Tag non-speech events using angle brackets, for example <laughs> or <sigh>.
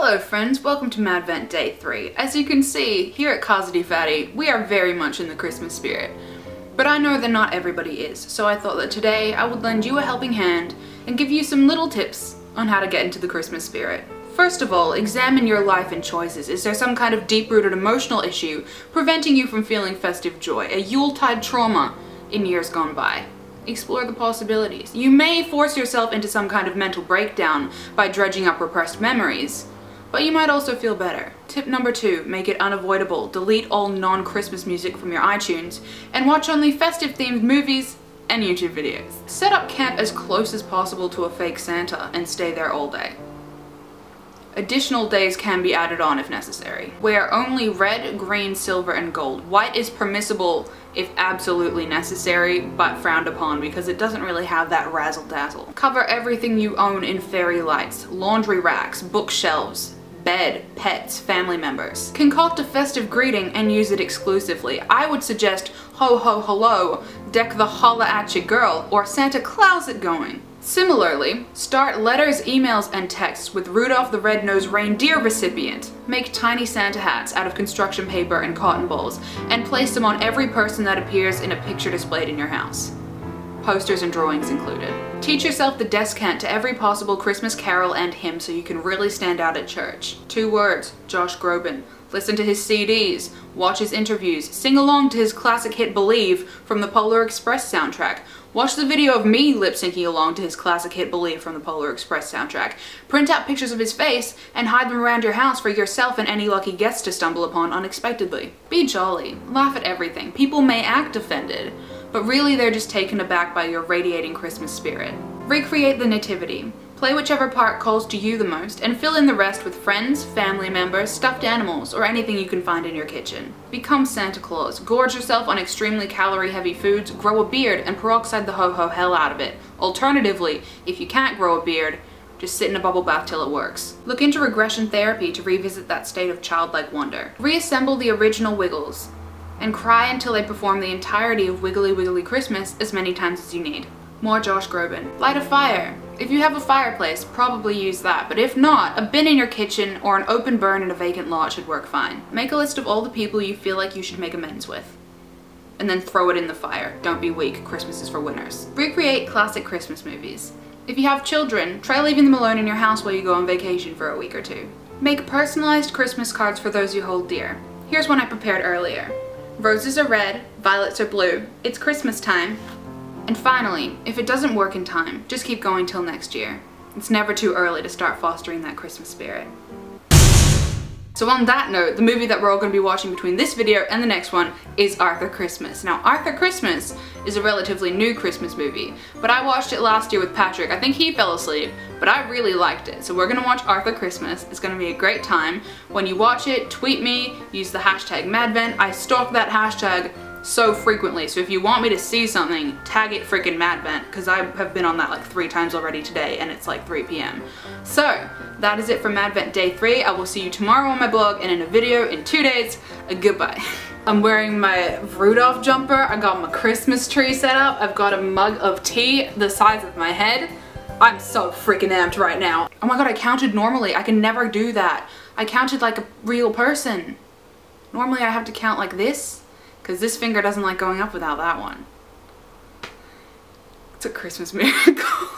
Hello friends, welcome to Madvent Day 3. As you can see, here at Casa di Fatti, we are very much in the Christmas spirit. But I know that not everybody is, so I thought that today I would lend you a helping hand and give you some little tips on how to get into the Christmas spirit. First of all, examine your life and choices. Is there some kind of deep-rooted emotional issue preventing you from feeling festive joy, a Yuletide trauma in years gone by? Explore the possibilities. You may force yourself into some kind of mental breakdown by dredging up repressed memories, but you might also feel better. Tip number two, make it unavoidable. Delete all non-Christmas music from your iTunes and watch only festive themed movies and YouTube videos. Set up camp as close as possible to a fake Santa and stay there all day. Additional days can be added on if necessary. Wear only red, green, silver, and gold. White is permissible if absolutely necessary, but frowned upon because it doesn't really have that razzle dazzle. Cover everything you own in fairy lights, laundry racks, bookshelves, bed, pets, family members. Concoct a festive greeting and use it exclusively. I would suggest ho ho hello, deck the holla at your girl, or Santa Claus it going. Similarly, start letters, emails, and texts with Rudolph the Red-Nosed Reindeer recipient. Make tiny Santa hats out of construction paper and cotton balls, and place them on every person that appears in a picture displayed in your house posters and drawings included. Teach yourself the descant to every possible Christmas carol and hymn so you can really stand out at church. Two words, Josh Groban. Listen to his CDs, watch his interviews, sing along to his classic hit Believe from the Polar Express soundtrack, watch the video of me lip-syncing along to his classic hit Believe from the Polar Express soundtrack, print out pictures of his face and hide them around your house for yourself and any lucky guests to stumble upon unexpectedly. Be jolly, laugh at everything. People may act offended, but really they're just taken aback by your radiating Christmas spirit. Recreate the nativity. Play whichever part calls to you the most and fill in the rest with friends, family members, stuffed animals, or anything you can find in your kitchen. Become Santa Claus. Gorge yourself on extremely calorie-heavy foods, grow a beard, and peroxide the ho-ho hell out of it. Alternatively, if you can't grow a beard, just sit in a bubble bath till it works. Look into regression therapy to revisit that state of childlike wonder. Reassemble the original Wiggles and cry until they perform the entirety of Wiggly Wiggly Christmas as many times as you need. More Josh Groban. Light a fire. If you have a fireplace, probably use that, but if not, a bin in your kitchen or an open burn in a vacant lot should work fine. Make a list of all the people you feel like you should make amends with. And then throw it in the fire. Don't be weak, Christmas is for winners. Recreate classic Christmas movies. If you have children, try leaving them alone in your house while you go on vacation for a week or two. Make personalized Christmas cards for those you hold dear. Here's one I prepared earlier. Roses are red, violets are blue. It's Christmas time. And finally, if it doesn't work in time, just keep going till next year. It's never too early to start fostering that Christmas spirit. So on that note, the movie that we're all going to be watching between this video and the next one is Arthur Christmas. Now Arthur Christmas is a relatively new Christmas movie, but I watched it last year with Patrick. I think he fell asleep, but I really liked it. So we're going to watch Arthur Christmas. It's going to be a great time. When you watch it, tweet me, use the hashtag MadVent. I stalk that hashtag so frequently. So if you want me to see something, tag it freaking MadVent because I have been on that like three times already today and it's like 3 p.m. So that is it for MadVent Day 3. I will see you tomorrow on my blog and in a video in two days. Goodbye. <laughs> I'm wearing my Rudolph jumper. I got my Christmas tree set up. I've got a mug of tea the size of my head. I'm so freaking amped right now. Oh my god, I counted normally. I can never do that. I counted like a real person. Normally I have to count like this because this finger doesn't like going up without that one. It's a Christmas <laughs> miracle.